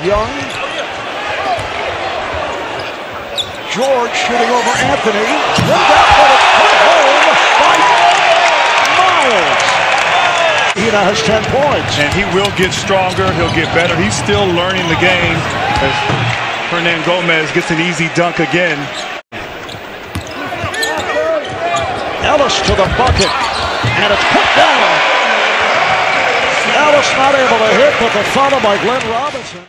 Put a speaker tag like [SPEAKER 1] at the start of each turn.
[SPEAKER 1] Young. George shooting over Anthony. One but it's put home by Miles. He now has 10 points.
[SPEAKER 2] And he will get stronger. He'll get better. He's still learning the game as Hernangomez gets an easy dunk again.
[SPEAKER 1] Ellis to the bucket. And it's put down. Ellis not able to hit, but the follow by Glenn Robinson.